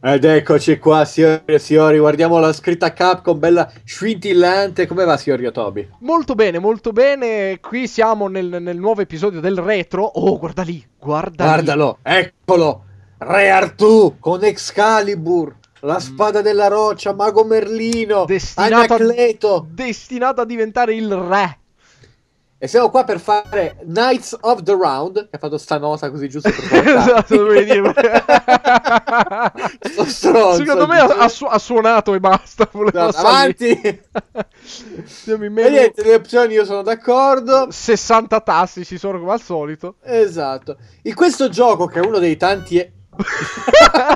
Ed eccoci qua, signori e signori, guardiamo la scritta Capcom, bella scintillante. Come va, signor Yotobi? Molto bene, molto bene. Qui siamo nel, nel nuovo episodio del retro. Oh, guarda lì, guarda Guardalo, lì. eccolo! Re Artù con Excalibur, la spada della roccia, Mago Merlino, Destinato a, Anacleto. destinato a diventare il re. E siamo qua per fare Knights of the Round, che ha fatto sta nota così giusto per esatto, dovevi dire. Sto stronzo, Secondo me ha, su- ha suonato e basta. No, salire. avanti! Siamo in E niente, le opzioni io sono d'accordo. 60 tassi ci sono come al solito. Esatto. In questo gioco, che è uno dei tanti... e-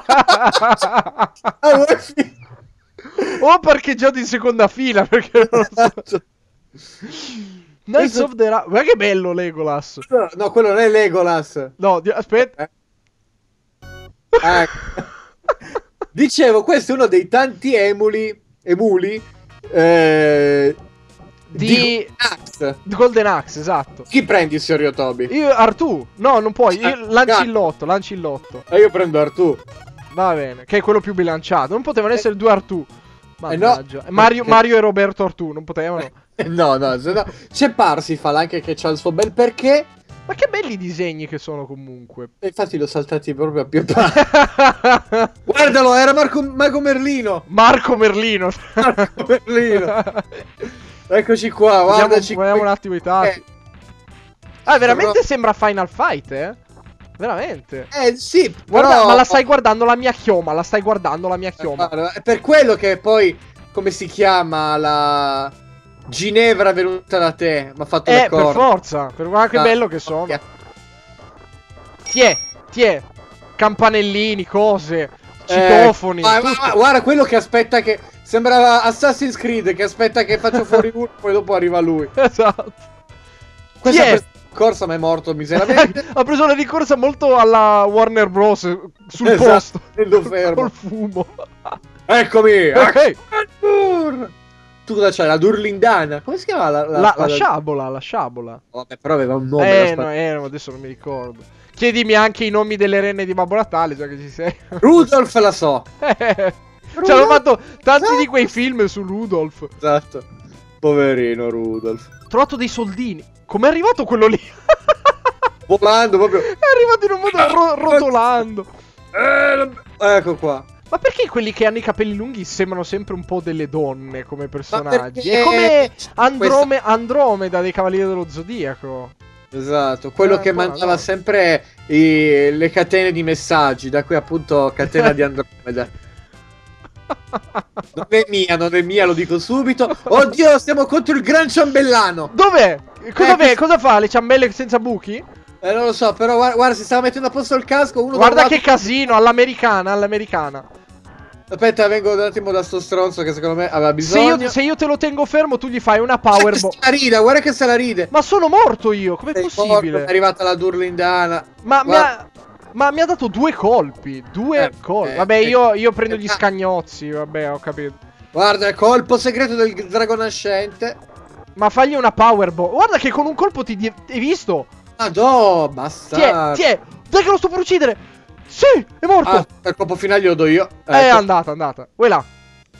Ah, Ho parcheggiato in seconda fila perché non lo so. Knights of the Ra- Guarda che bello Legolas. No, no, quello non è Legolas. No, di- aspetta. Eh. Dicevo, questo è uno dei tanti emuli, emuli eh, Di- Axe. Golden Axe, esatto. Chi prendi, signor Yotobi? Io, Artù, no, non puoi. Io, Ah, lanci cazzo. il lotto, lanci il lotto. E io prendo Artù. Va bene, che è quello più bilanciato. Non potevano essere due Artù. Eh no. Mannaggia. Mario, Mario e Roberto Artù, non potevano. No, no, no- c'è Parsifal anche che c'ha il suo bel perché. Ma che belli disegni che sono comunque. E infatti l'ho saltati proprio a più. Guardalo, era Marco, Mago Merlino. Marco Merlino. Marco Merlino. Eccoci qua, guardaci. vediamo qui. un attimo i tasti. Eh, Ah, veramente però- sembra Final Fight, eh? Veramente. eh, sì, Guarda, però- ma la stai guardando la mia chioma, la stai guardando la mia chioma. È per quello che poi, come si chiama, la Ginevra venuta da te. Mi ha fatto Eh, per forza. Per guarda che Ah, bello che sono. ok. Tiè, tiè. Campanellini, cose. Eh, Citofoni. ma- tutto. ma- ma guarda quello che aspetta che... Sembrava Assassin's Creed che aspetta che faccio fuori uno poi dopo arriva lui. Esatto. Questa è? è corsa ma è morto miseramente. ha preso una ricorsa molto alla Warner Bros. eh, sul Esatto, posto. Col fumo. Eccomi! Ok. Arthur! Tu cosa c'hai? La Durlindana? Come si chiama la... La, la spada? sciabola, la sciabola. Vabbè, però aveva un nome. la Eh, no, eh, no, adesso non mi ricordo. Chiedimi anche i nomi delle renne di Babbo Natale, già che ci sei. Rudolf la so. Ci hanno fatto tanti di quei film su Rudolf. Esatto. Poverino Rudolf. Ho trovato dei soldini. Com'è arrivato quello lì? Volando proprio. È arrivato in un modo ro- rotolando. Eh, la- ecco qua. Ma perché quelli che hanno i capelli lunghi sembrano sempre un po' delle donne come personaggi? È come Androme- Andromeda dei Cavalieri dello Zodiaco. Esatto, quello Eh, che mandava no. sempre i- le catene di messaggi, da qui appunto catena di Andromeda. Non è mia, non è mia, lo dico subito. Oddio, stiamo contro il gran ciambellano. Dov'è? Cosa, Eh, Cosa fa? Le ciambelle senza buchi? Eh, non lo so, però guarda, guarda, si stava mettendo a posto il casco. Uno Guarda che lato- casino, all'americana, all'americana. Aspetta, vengo un attimo da sto stronzo che secondo me aveva Se bisogno. io, se io te lo tengo fermo, tu gli fai una power che bomb. se la ride, guarda che se la ride. Ma sono morto io, com'è Sei morto, possibile? È arrivata la Durlindana. Ma mi ha, ma mi ha dato due colpi. Due Eh, colpi. eh, Vabbè, eh, io, io prendo eh, gli ah. scagnozzi. Vabbè, ho capito. Guarda, il colpo segreto del drago nascente. Ma fagli una power bomb. Guarda che con un colpo ti. Hai visto? Madò, Tiè, basta. tiè. Dai che lo sto per uccidere. Sì, è morto. Ah, il colpo finale glielo do io. È Ecco. andata, è andata. Vuoi là.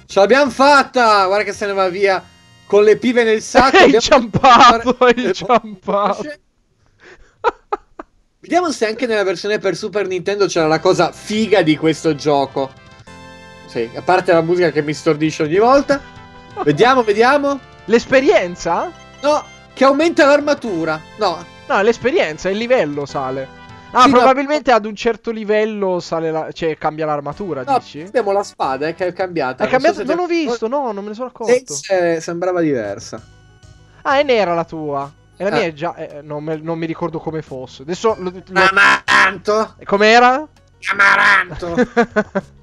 Ce l'abbiamo fatta! Guarda che se ne va via con le pive nel sacco. È inciampato, è inciampato. Vediamo se anche nella versione per Super Nintendo c'era la cosa figa di questo gioco. Sì, a parte la musica che mi stordisce ogni volta. Vediamo, vediamo. L'esperienza? No, che aumenta l'armatura. No, No, l'esperienza, il livello sale. Ah, Sì, no. probabilmente ad un certo livello sale la... cioè cambia l'armatura, no, dici? abbiamo la spada eh, che è cambiata. È cambiato? so se Non ho te- visto, no, non me ne sono accorto. se- sembrava diversa. Ah, è nera la tua. E la Ah. mia è già. eh, non, me- non mi ricordo come fosse. Adesso. Lo, Amaranto! com'era? Amaranto!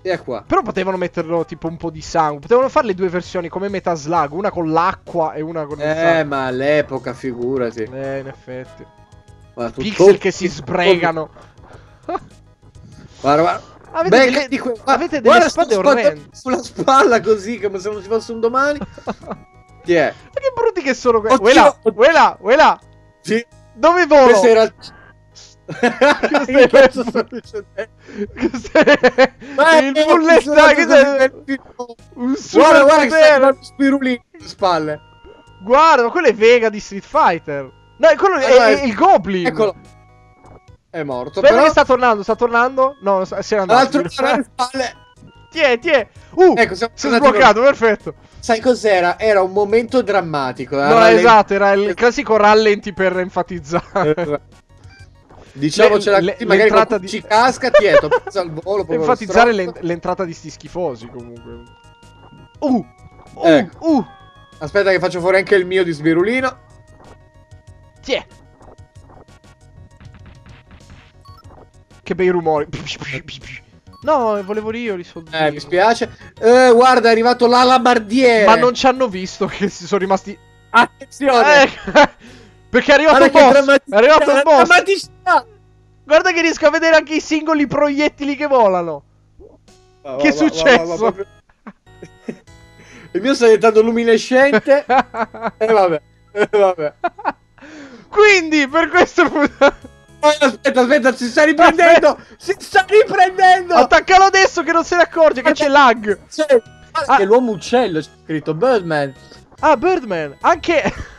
Via qua. Però potevano metterlo tipo un po' di sangue. Potevano fare le due versioni come Metal Slug, una con l'acqua e una con il Eh, sangue. ma all'epoca, figurati. Eh, in effetti. Guarda, tutto- Pixel che si sbregano. Guarda, guarda. Avete Beh, delle, di que- avete guarda delle sto spade orrende. Sulla spalla così, come se non ci fosse un domani. Chi è? Ma che brutti che sono questi. Uela, uela, uela. Sì. Dove volo? Questo era... che cazzo sto succedendo? Ma il bullet Un Guarda, super guarda che sta potere. arrivando spirulino alle spalle. Guarda, ma quello è Vega di Street Fighter. No, quello è, Allora, è il Goblin. Eccolo. È morto. Aspetta però che sta tornando, sta tornando? No, si era andato. l'altro alle spalle. Tiè, tiè. Uh, Ecco, siamo si è sbloccato, perfetto. Sai cos'era? Era un momento drammatico. No, era esatto, era il classico rallenti per enfatizzare. Eh, Diciamocela Le- così, magari di- ci casca, tieto, passa al volo. Enfatizzare l'entrata di sti schifosi, comunque. Uh, uh, Ecco. uh. Aspetta che faccio fuori anche il mio di sbirulino. Tiè. Che bei rumori. No, volevo io risolvere. Eh, mi spiace. Eh, guarda, è arrivato l'alabardiere. Ma non ci hanno visto che si sono rimasti. Attenzione. Eh, perché è arrivato Guarda il boss. È arrivato il boss. drammaticità. Guarda che riesco a vedere anche i singoli proiettili che volano. Va, Che è va, va, successo? va, va, proprio- il mio sta diventando luminescente. E vabbè. E vabbè. Quindi, per questo. Aspetta, aspetta, si sta riprendendo. si sta riprendendo. Attaccalo adesso che non se ne accorge che c'è lag. C'è- guarda Ah. che l'uomo uccello c'è scritto Birdman. Ah, Birdman. Anche.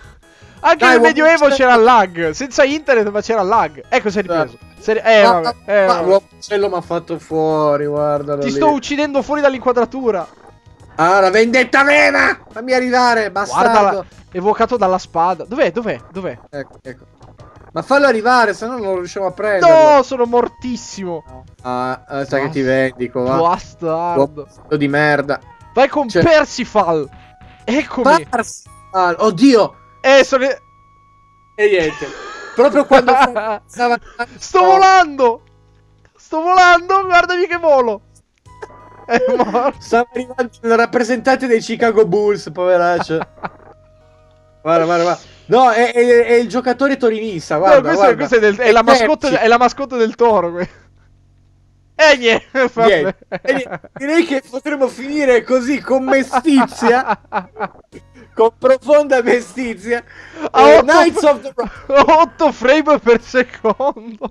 Anche Dai, nel Medioevo c'era lag. Senza internet, ma c'era lag. Ecco, si è ripreso. Si è Eh, Ma- vabbè. eh, ma vabbè. l'uomo uccello mi ha fatto fuori, guardalo Ti lì. sto uccidendo fuori dall'inquadratura. Ah, la vendetta vera! Fammi arrivare, bastardo. Guardala. Evocato dalla spada. Dov'è? Dov'è? Dov'è? Ecco, ecco. Ma fallo arrivare, se no non lo riusciamo a prendere. No, sono mortissimo. Ah, eh, sai che ti vendico, va. Bastardo. Uomo di merda. Vai con Cioè- Persifal. Eccomi. Ah, oddio! Eh, sono... E niente. Proprio quando stava... Sto volando. Sto volando. Guardami che volo. È morto. Stava arrivando il rappresentante dei Chicago Bulls, poveraccio. guarda, guarda, guarda. No, è, è- è il giocatore torinista, guarda, no, questo, guarda. questo è, del- è la mascotte, è la mascotte del toro. que- E niente. vabbè. Niente. E niente, Direi che potremmo finire così con mestizia, con profonda mestizia. A Eh, otto- Knights of the Round. 8 frame per secondo.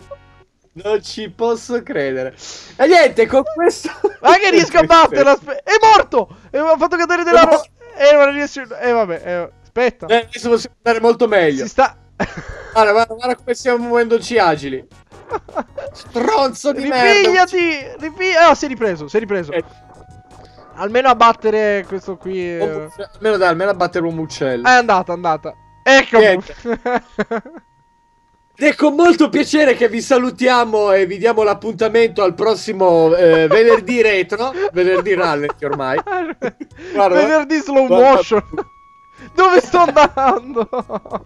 Non ci posso credere. E niente, con questo... Ma che riesco a batterla? aspe- È morto! E mi ha fatto cadere della ro... E non riesco... E vabbè, eh, aspetta. Eh, adesso possiamo andare molto meglio. Si sta... Guarda, guarda, guarda come stiamo muovendoci agili. Stronzo di merda. Ripigliati! Ripigli... Ah, si è ripreso, si è ripreso. Eh. Almeno a battere questo qui... eh. Almeno dai, almeno a battere un uccello. È andata, è andata. Ecco. Ed è con molto piacere che vi salutiamo e vi diamo l'appuntamento al prossimo eh, venerdì retro. Venerdì rallenti ormai. Guarda. Venerdì slow Guarda. motion. Dove sto andando?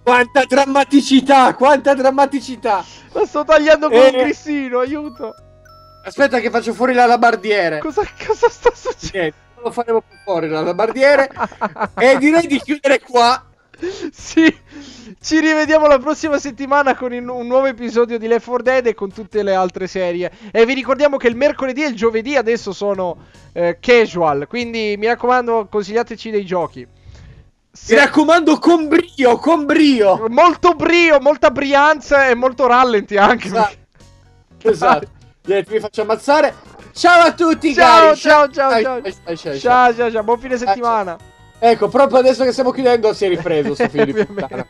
Quanta drammaticità, quanta drammaticità. La sto tagliando con Eh. un grissino, aiuto. Aspetta che faccio fuori l'alabardiere. Cosa, cosa sta succedendo? Niente, lo faremo fuori l'alabardiere. e direi di chiudere qua. Sì, ci rivediamo la prossima settimana con il- un nuovo episodio di Left 4 Dead e con tutte le altre serie. E vi ricordiamo che il mercoledì e il giovedì adesso sono eh, casual, quindi mi raccomando consigliateci dei giochi. Mi raccomando, con brio, con brio. Molto brio, molta brianza e molto rallenti anche. Esatto. Esatto. Niente, mi faccio ammazzare. Ciao a tutti, Ciao, cari. ciao, ciao, Ciao, ciao. ciao, ciao, ciao. Ciao, ciao, buon fine settimana. Ecco, proprio adesso che stiamo chiudendo si è ripreso sto figlio di puttana.